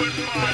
with mine.